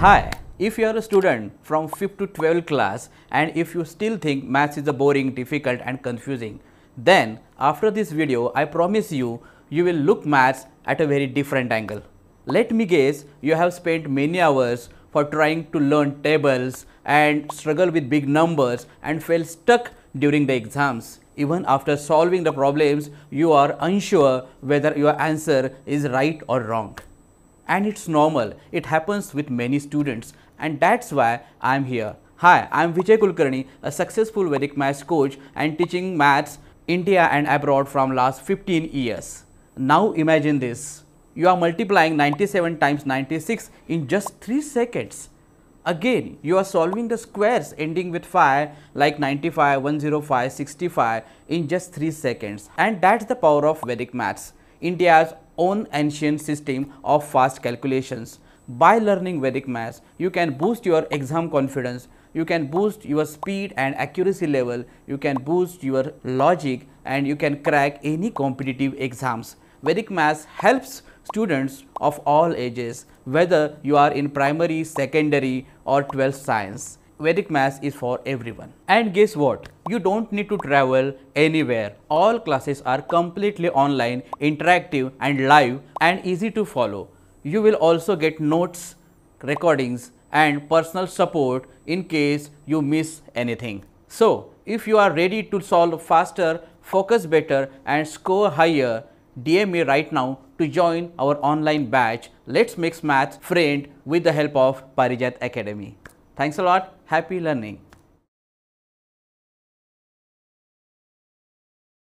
Hi, if you are a student from 5th to 12th class and if you still think maths is a boring, difficult and confusing, then after this video I promise you, you will look maths at a very different angle. Let me guess, you have spent many hours for trying to learn tables and struggle with big numbers and felt stuck during the exams. Even after solving the problems, you are unsure whether your answer is right or wrong and it's normal. It happens with many students and that's why I'm here. Hi, I'm Vijaay Kulkarni, a successful Vedic maths coach and teaching maths India and abroad from last 15 years. Now imagine this. You are multiplying 97 times 96 in just 3 seconds. Again, you are solving the squares ending with 5 like 95, 105, 65 in just 3 seconds. And that's the power of Vedic maths. India's own ancient system of fast calculations. By learning Vedic maths, you can boost your exam confidence, you can boost your speed and accuracy level, you can boost your logic and you can crack any competitive exams. Vedic maths helps students of all ages, whether you are in primary, secondary or 12th science. Vedic Maths is for everyone. And guess what? You don't need to travel anywhere. All classes are completely online, interactive and live and easy to follow. You will also get notes, recordings and personal support in case you miss anything. So, if you are ready to solve faster, focus better and score higher, DM me right now to join our online batch. Let's mix maths friend with the help of Parijat Academy. Thanks a lot. Happy learning.